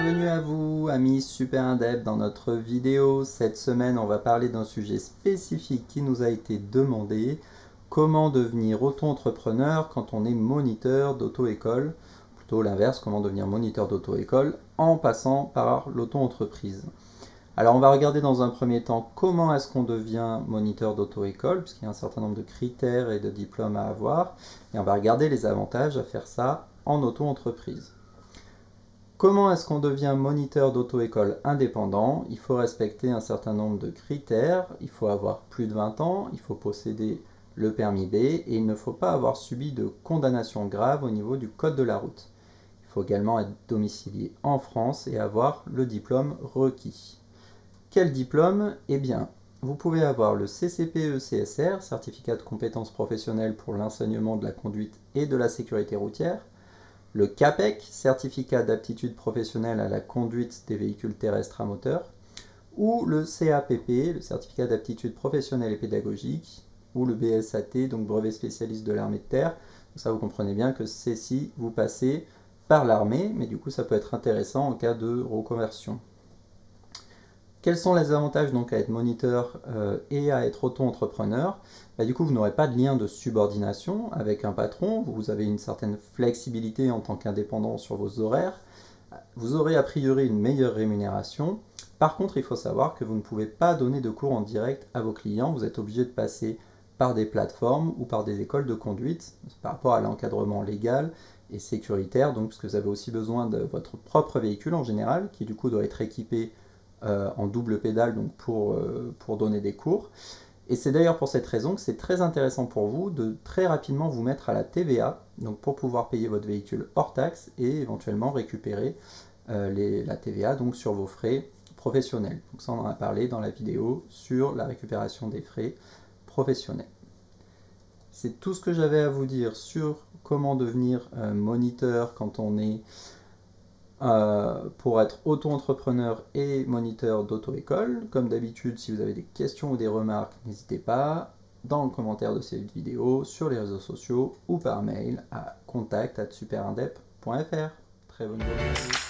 Bienvenue à vous, amis super indep, dans notre vidéo. Cette semaine, on va parler d'un sujet spécifique qui nous a été demandé. Comment devenir auto-entrepreneur quand on est moniteur d'auto-école? Plutôt l'inverse, comment devenir moniteur d'auto-école en passant par l'auto-entreprise. Alors on va regarder dans un premier temps comment est-ce qu'on devient moniteur d'auto-école, puisqu'il y a un certain nombre de critères et de diplômes à avoir. Et on va regarder les avantages à faire ça en auto-entreprise. Comment est-ce qu'on devient moniteur d'auto-école indépendant? Il faut respecter un certain nombre de critères. Il faut avoir plus de 20 ans, il faut posséder le permis B et il ne faut pas avoir subi de condamnation grave au niveau du code de la route. Il faut également être domicilié en France et avoir le diplôme requis. Quel diplôme? Eh bien, vous pouvez avoir le CCPE-CSR, certificat de compétences professionnelles pour l'enseignement de la conduite et de la sécurité routière, le CAPEC, certificat d'aptitude professionnelle à la conduite des véhicules terrestres à moteur, ou le CAPP, le certificat d'aptitude professionnelle et pédagogique, ou le BSAT, donc brevet spécialiste de l'armée de terre. ça, vous comprenez bien que c'est si vous passez par l'armée, mais du coup, ça peut être intéressant en cas de reconversion. Quels sont les avantages donc à être moniteur euh, et à être auto-entrepreneur? Bah, Du coup, vous n'aurez pas de lien de subordination avec un patron, vous avez une certaine flexibilité en tant qu'indépendant sur vos horaires, vous aurez a priori une meilleure rémunération. Par contre, il faut savoir que vous ne pouvez pas donner de cours en direct à vos clients, vous êtes obligé de passer par des plateformes ou par des écoles de conduite par rapport à l'encadrement légal et sécuritaire, donc parce que vous avez aussi besoin de votre propre véhicule en général, qui du coup doit être équipé euh, en double pédale donc pour, euh, pour donner des cours. Et c'est d'ailleurs pour cette raison que c'est très intéressant pour vous de très rapidement vous mettre à la TVA, donc pour pouvoir payer votre véhicule hors taxe et éventuellement récupérer euh, la TVA donc sur vos frais professionnels. Donc ça on en a parlé dans la vidéo sur la récupération des frais professionnels. C'est tout ce que j'avais à vous dire sur comment devenir moniteur quand on est euh, pour être auto-entrepreneur et moniteur d'auto-école. Comme d'habitude, si vous avez des questions ou des remarques, n'hésitez pas dans le commentaire de cette vidéo, sur les réseaux sociaux ou par mail à contact@superindep.fr. Très bonne journée.